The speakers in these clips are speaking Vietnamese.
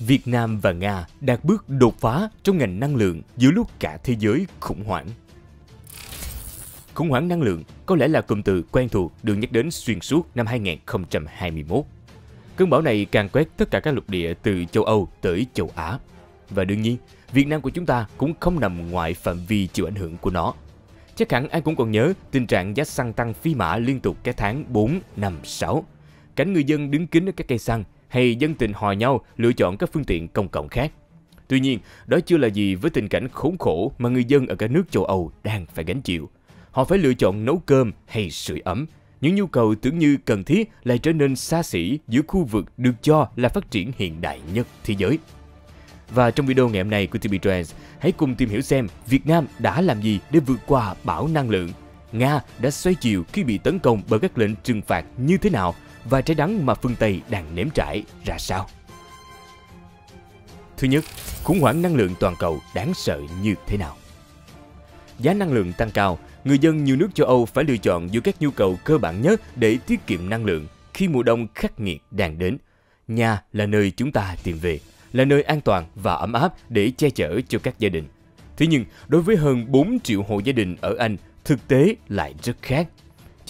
Việt Nam và Nga đạt bước đột phá trong ngành năng lượng giữa lúc cả thế giới khủng hoảng. Khủng hoảng năng lượng có lẽ là cụm từ quen thuộc được nhắc đến xuyên suốt năm 2021. Cơn bão này càng quét tất cả các lục địa từ châu Âu tới châu Á. Và đương nhiên, Việt Nam của chúng ta cũng không nằm ngoài phạm vi chịu ảnh hưởng của nó. Chắc hẳn ai cũng còn nhớ tình trạng giá xăng tăng phi mã liên tục các tháng 4, 5, 6. Cảnh người dân đứng kín ở các cây xăng hay dân tình hòa nhau lựa chọn các phương tiện công cộng khác. Tuy nhiên, đó chưa là gì với tình cảnh khốn khổ mà người dân ở các nước châu Âu đang phải gánh chịu. Họ phải lựa chọn nấu cơm hay sưởi ấm. Những nhu cầu tưởng như cần thiết lại trở nên xa xỉ giữa khu vực được cho là phát triển hiện đại nhất thế giới. Và trong video ngày hôm nay của TV Trends, hãy cùng tìm hiểu xem Việt Nam đã làm gì để vượt qua bão năng lượng. Nga đã xoay chiều khi bị tấn công bởi các lệnh trừng phạt như thế nào và trái đắng mà phương Tây đang nếm trải ra sao. Thứ nhất, khủng hoảng năng lượng toàn cầu đáng sợ như thế nào? Giá năng lượng tăng cao, người dân nhiều nước châu Âu phải lựa chọn giữa các nhu cầu cơ bản nhất để tiết kiệm năng lượng khi mùa đông khắc nghiệt đang đến. Nhà là nơi chúng ta tìm về, là nơi an toàn và ấm áp để che chở cho các gia đình. Thế nhưng, đối với hơn 4 triệu hộ gia đình ở Anh, thực tế lại rất khác.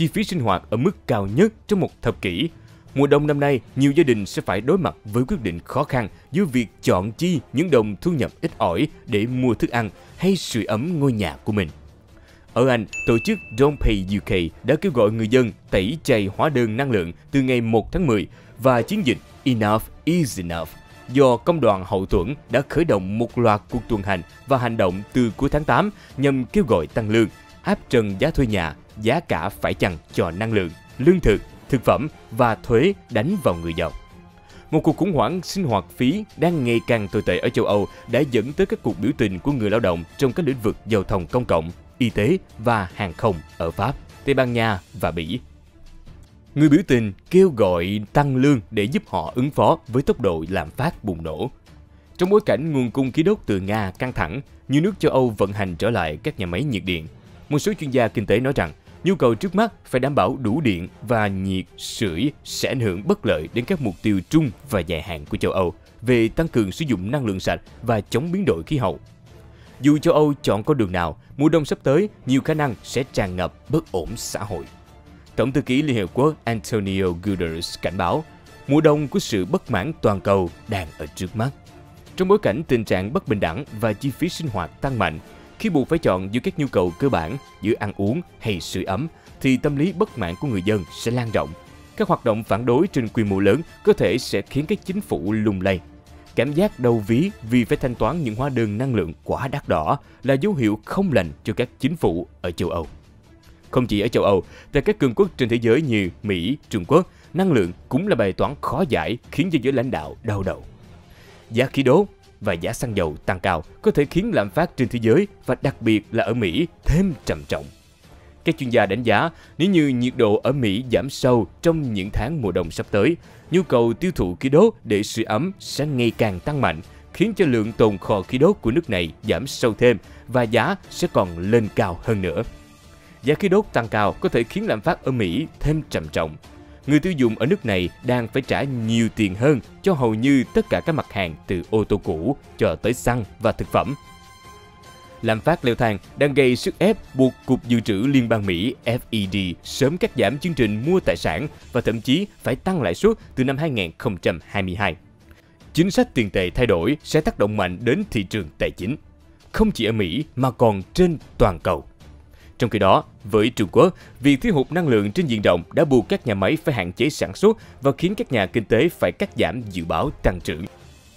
Chi phí sinh hoạt ở mức cao nhất trong một thập kỷ. Mùa đông năm nay, nhiều gia đình sẽ phải đối mặt với quyết định khó khăn giữa việc chọn chi những đồng thu nhập ít ỏi để mua thức ăn hay sưởi ấm ngôi nhà của mình. Ở Anh, tổ chức Don't Pay UK đã kêu gọi người dân tẩy chay hóa đơn năng lượng từ ngày 1 tháng 10 và chiến dịch Enough is Enough do công đoàn hậu thuẫn đã khởi động một loạt cuộc tuần hành và hành động từ cuối tháng 8 nhằm kêu gọi tăng lương, áp trần giá thuê nhà, giá cả phải chăng cho năng lượng, lương thực, thực phẩm và thuế đánh vào người giàu. Một cuộc khủng hoảng sinh hoạt phí đang ngày càng tồi tệ ở châu Âu đã dẫn tới các cuộc biểu tình của người lao động trong các lĩnh vực giao thông công cộng, y tế và hàng không ở Pháp, Tây Ban Nha và Bỉ. Người biểu tình kêu gọi tăng lương để giúp họ ứng phó với tốc độ lạm phát bùng nổ. Trong bối cảnh nguồn cung khí đốt từ Nga căng thẳng, nhiều nước châu Âu vận hành trở lại các nhà máy nhiệt điện. Một số chuyên gia kinh tế nói rằng nhu cầu trước mắt phải đảm bảo đủ điện và nhiệt sưởi sẽ ảnh hưởng bất lợi đến các mục tiêu trung và dài hạn của châu Âu về tăng cường sử dụng năng lượng sạch và chống biến đổi khí hậu. Dù châu Âu chọn con đường nào, mùa đông sắp tới nhiều khả năng sẽ tràn ngập bất ổn xã hội. Tổng thư ký Liên Hợp Quốc Antonio Guterres cảnh báo mùa đông của sự bất mãn toàn cầu đang ở trước mắt. Trong bối cảnh tình trạng bất bình đẳng và chi phí sinh hoạt tăng mạnh, khi buộc phải chọn giữa các nhu cầu cơ bản giữa ăn uống hay sưởi ấm, thì tâm lý bất mãn của người dân sẽ lan rộng. Các hoạt động phản đối trên quy mô lớn có thể sẽ khiến các chính phủ lung lay. Cảm giác đầu ví vì phải thanh toán những hóa đơn năng lượng quá đắt đỏ là dấu hiệu không lành cho các chính phủ ở châu Âu. Không chỉ ở châu Âu, tại các cường quốc trên thế giới như Mỹ, Trung Quốc, năng lượng cũng là bài toán khó giải khiến cho giới lãnh đạo đau đầu. Giá khí đốt và giá xăng dầu tăng cao có thể khiến lạm phát trên thế giới và đặc biệt là ở Mỹ thêm trầm trọng. Các chuyên gia đánh giá nếu như nhiệt độ ở Mỹ giảm sâu trong những tháng mùa đông sắp tới, nhu cầu tiêu thụ khí đốt để sưởi ấm sẽ ngày càng tăng mạnh, khiến cho lượng tồn kho khí đốt của nước này giảm sâu thêm và giá sẽ còn lên cao hơn nữa. Giá khí đốt tăng cao có thể khiến lạm phát ở Mỹ thêm trầm trọng. Người tiêu dùng ở nước này đang phải trả nhiều tiền hơn cho hầu như tất cả các mặt hàng từ ô tô cũ cho tới xăng và thực phẩm. Lạm phát leo thang đang gây sức ép buộc Cục Dự trữ Liên bang Mỹ FED sớm cắt giảm chương trình mua tài sản và thậm chí phải tăng lãi suất từ năm 2022. Chính sách tiền tệ thay đổi sẽ tác động mạnh đến thị trường tài chính, không chỉ ở Mỹ mà còn trên toàn cầu. Trong khi đó, với Trung Quốc, việc thiếu hụt năng lượng trên diện rộng đã buộc các nhà máy phải hạn chế sản xuất và khiến các nhà kinh tế phải cắt giảm dự báo tăng trưởng.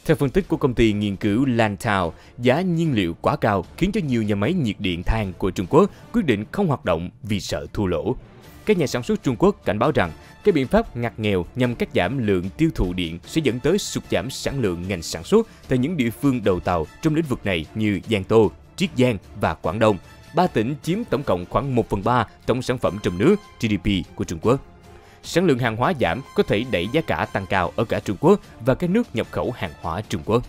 Theo phân tích của công ty nghiên cứu Lantau, giá nhiên liệu quá cao khiến cho nhiều nhà máy nhiệt điện than của Trung Quốc quyết định không hoạt động vì sợ thua lỗ. Các nhà sản xuất Trung Quốc cảnh báo rằng các biện pháp ngặt nghèo nhằm cắt giảm lượng tiêu thụ điện sẽ dẫn tới sụt giảm sản lượng ngành sản xuất tại những địa phương đầu tàu trong lĩnh vực này như Giang Tô, Triết Giang và Quảng Đông. Ba tỉnh chiếm tổng cộng khoảng 1 phần 3 tổng sản phẩm trong nước GDP của Trung Quốc. Sản lượng hàng hóa giảm có thể đẩy giá cả tăng cao ở cả Trung Quốc và các nước nhập khẩu hàng hóa Trung Quốc.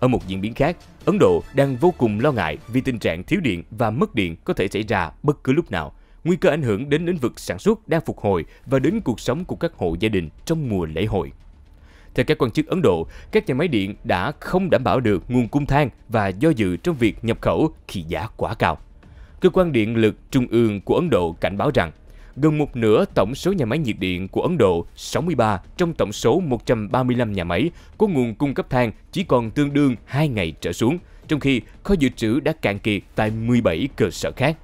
Ở một diễn biến khác, Ấn Độ đang vô cùng lo ngại vì tình trạng thiếu điện và mất điện có thể xảy ra bất cứ lúc nào. Nguy cơ ảnh hưởng đến lĩnh vực sản xuất đang phục hồi và đến cuộc sống của các hộ gia đình trong mùa lễ hội. Theo các quan chức Ấn Độ, các nhà máy điện đã không đảm bảo được nguồn cung than và do dự trong việc nhập khẩu khi giá quá cao. Cơ quan điện lực trung ương của Ấn Độ cảnh báo rằng gần một nửa tổng số nhà máy nhiệt điện của Ấn Độ, 63 trong tổng số 135 nhà máy, có nguồn cung cấp than chỉ còn tương đương 2 ngày trở xuống, trong khi kho dự trữ đã cạn kiệt tại 17 cơ sở khác.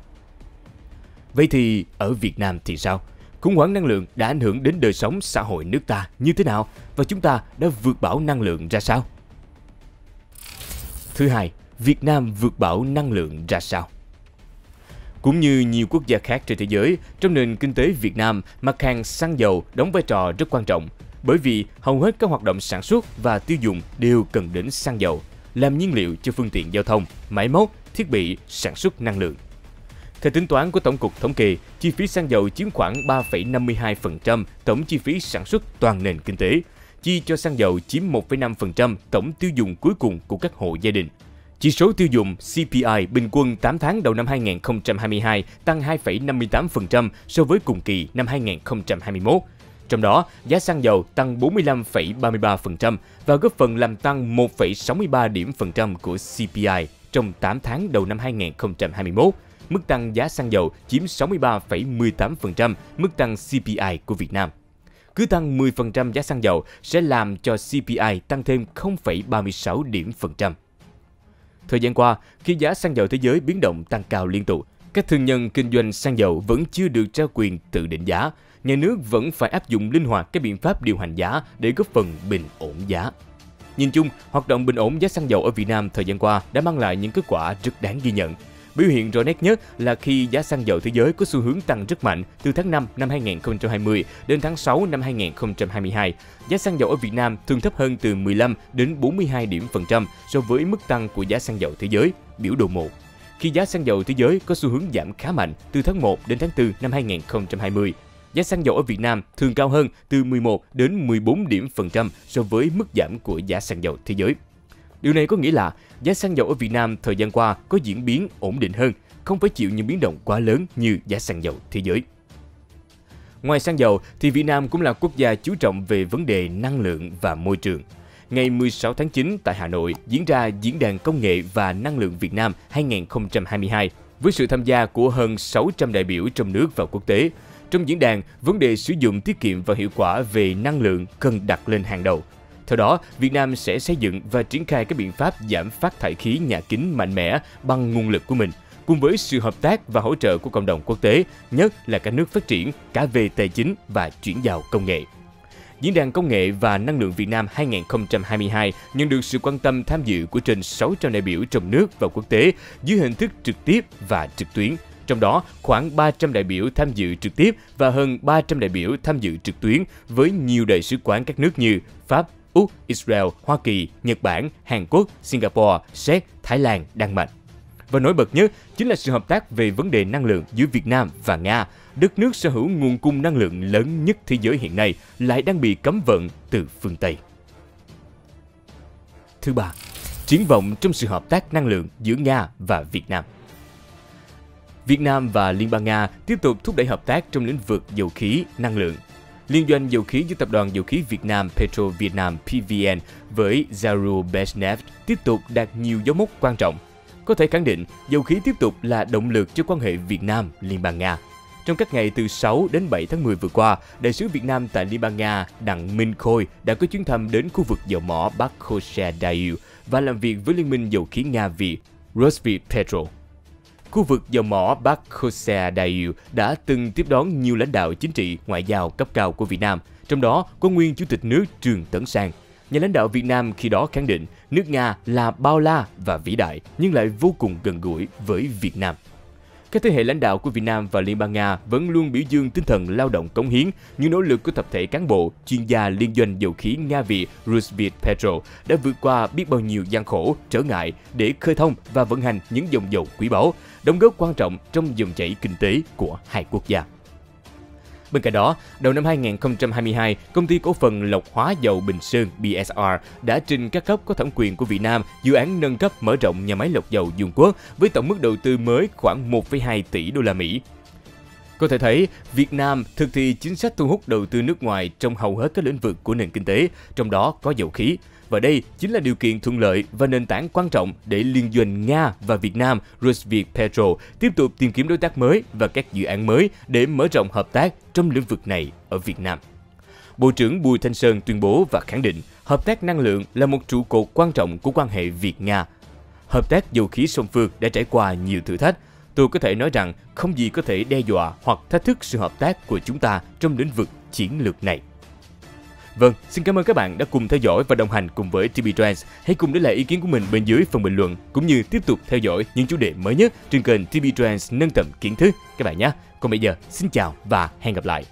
Vậy thì ở Việt Nam thì sao? Khủng hoảng năng lượng đã ảnh hưởng đến đời sống xã hội nước ta như thế nào và chúng ta đã vượt bão năng lượng ra sao? Thứ hai, Việt Nam vượt bão năng lượng ra sao? Cũng như nhiều quốc gia khác trên thế giới, trong nền kinh tế Việt Nam, mặt hàng xăng dầu đóng vai trò rất quan trọng bởi vì hầu hết các hoạt động sản xuất và tiêu dùng đều cần đến xăng dầu làm nhiên liệu cho phương tiện giao thông, máy móc, thiết bị sản xuất năng lượng. Theo tính toán của Tổng cục Thống kê, chi phí xăng dầu chiếm khoảng 3,52% tổng chi phí sản xuất toàn nền kinh tế, chi cho xăng dầu chiếm 1,5% tổng tiêu dùng cuối cùng của các hộ gia đình. Chỉ số tiêu dùng CPI bình quân 8 tháng đầu năm 2022 tăng 2,58% so với cùng kỳ năm 2021. Trong đó, giá xăng dầu tăng 45,33% và góp phần làm tăng 1,63 điểm phần trăm của CPI trong 8 tháng đầu năm 2021. Mức tăng giá xăng dầu chiếm 63,18% mức tăng CPI của Việt Nam. Cứ tăng 10% giá xăng dầu sẽ làm cho CPI tăng thêm 0,36 điểm phần trăm. Thời gian qua, khi giá xăng dầu thế giới biến động tăng cao liên tục, các thương nhân kinh doanh xăng dầu vẫn chưa được trao quyền tự định giá. Nhà nước vẫn phải áp dụng linh hoạt các biện pháp điều hành giá để góp phần bình ổn giá. Nhìn chung, hoạt động bình ổn giá xăng dầu ở Việt Nam thời gian qua đã mang lại những kết quả rất đáng ghi nhận. Biểu hiện rõ nét nhất là khi giá xăng dầu thế giới có xu hướng tăng rất mạnh từ tháng 5 năm 2020 đến tháng 6 năm 2022. Giá xăng dầu ở Việt Nam thường thấp hơn từ 15 đến 42 điểm phần trăm so với mức tăng của giá xăng dầu thế giới, biểu đồ 1. Khi giá xăng dầu thế giới có xu hướng giảm khá mạnh từ tháng 1 đến tháng 4 năm 2020, giá xăng dầu ở Việt Nam thường cao hơn từ 11 đến 14 điểm phần trăm so với mức giảm của giá xăng dầu thế giới. Điều này có nghĩa là giá xăng dầu ở Việt Nam thời gian qua có diễn biến ổn định hơn, không phải chịu những biến động quá lớn như giá xăng dầu thế giới. Ngoài xăng dầu thì Việt Nam cũng là quốc gia chú trọng về vấn đề năng lượng và môi trường. Ngày 16 tháng 9 tại Hà Nội diễn ra Diễn đàn Công nghệ và Năng lượng Việt Nam 2022 với sự tham gia của hơn 600 đại biểu trong nước và quốc tế. Trong diễn đàn, vấn đề sử dụng tiết kiệm và hiệu quả về năng lượng cần đặt lên hàng đầu – theo đó, Việt Nam sẽ xây dựng và triển khai các biện pháp giảm phát thải khí nhà kính mạnh mẽ bằng nguồn lực của mình, cùng với sự hợp tác và hỗ trợ của cộng đồng quốc tế, nhất là các nước phát triển cả về tài chính và chuyển giao công nghệ. Diễn đàn Công nghệ và Năng lượng Việt Nam 2022 nhận được sự quan tâm tham dự của trên 600 đại biểu trong nước và quốc tế dưới hình thức trực tiếp và trực tuyến. Trong đó, khoảng 300 đại biểu tham dự trực tiếp và hơn 300 đại biểu tham dự trực tuyến với nhiều đại sứ quán các nước như Pháp, Úc, Israel, Hoa Kỳ, Nhật Bản, Hàn Quốc, Singapore, Séc, Thái Lan, Đan Mạch. Và nổi bật nhất chính là sự hợp tác về vấn đề năng lượng giữa Việt Nam và Nga, đất nước sở hữu nguồn cung năng lượng lớn nhất thế giới hiện nay lại đang bị cấm vận từ phương Tây. Thứ ba, triển vọng trong sự hợp tác năng lượng giữa Nga và Việt Nam. Việt Nam và Liên bang Nga tiếp tục thúc đẩy hợp tác trong lĩnh vực dầu khí, năng lượng Liên doanh dầu khí giữa Tập đoàn Dầu khí Việt Nam Petro việt nam PVN với Zarubezhneft tiếp tục đạt nhiều dấu mốc quan trọng. Có thể khẳng định, dầu khí tiếp tục là động lực cho quan hệ Việt Nam Liên bang Nga. Trong các ngày từ 6 đến 7 tháng 10 vừa qua, đại sứ Việt Nam tại Liên bang Nga Đặng Minh Khôi đã có chuyến thăm đến khu vực dầu mỏ Bắc Dayu và làm việc với Liên minh dầu khí Nga Việt Rosvi Petro. Khu vực dầu mỏ Bắc Dayu đã từng tiếp đón nhiều lãnh đạo chính trị, ngoại giao cấp cao của Việt Nam, trong đó có nguyên Chủ tịch nước Trương Tấn Sang. Nhà lãnh đạo Việt Nam khi đó khẳng định nước Nga là bao la và vĩ đại nhưng lại vô cùng gần gũi với Việt Nam. Các thế hệ lãnh đạo của Việt Nam và Liên bang Nga vẫn luôn biểu dương tinh thần lao động cống hiến, những nỗ lực của tập thể cán bộ, chuyên gia liên doanh dầu khí Nga Việt Rusvit Petro đã vượt qua biết bao nhiêu gian khổ, trở ngại để khơi thông và vận hành những dòng dầu quý báu, đóng góp quan trọng trong dòng chảy kinh tế của hai quốc gia. Bên cạnh đó, đầu năm 2022, công ty cổ phần lọc hóa dầu Bình Sơn BSR đã trình các cấp có thẩm quyền của Việt Nam dự án nâng cấp mở rộng nhà máy lọc dầu Dung Quốc với tổng mức đầu tư mới khoảng 1,2 tỷ đô la Mỹ. Có thể thấy, Việt Nam thực thi chính sách thu hút đầu tư nước ngoài trong hầu hết các lĩnh vực của nền kinh tế, trong đó có dầu khí. Và đây chính là điều kiện thuận lợi và nền tảng quan trọng để liên doanh Nga và Việt Nam Rusviet Petro, tiếp tục tìm kiếm đối tác mới và các dự án mới để mở rộng hợp tác trong lĩnh vực này ở Việt Nam. Bộ trưởng Bùi Thanh Sơn tuyên bố và khẳng định hợp tác năng lượng là một trụ cột quan trọng của quan hệ Việt-Nga. Hợp tác dầu khí song phương đã trải qua nhiều thử thách. Tôi có thể nói rằng không gì có thể đe dọa hoặc thách thức sự hợp tác của chúng ta trong lĩnh vực chiến lược này. Vâng, xin cảm ơn các bạn đã cùng theo dõi và đồng hành cùng với TB Trends. Hãy cùng để lại ý kiến của mình bên dưới phần bình luận cũng như tiếp tục theo dõi những chủ đề mới nhất trên kênh TB Trends nâng tầm kiến thức các bạn nhé. Còn bây giờ, xin chào và hẹn gặp lại.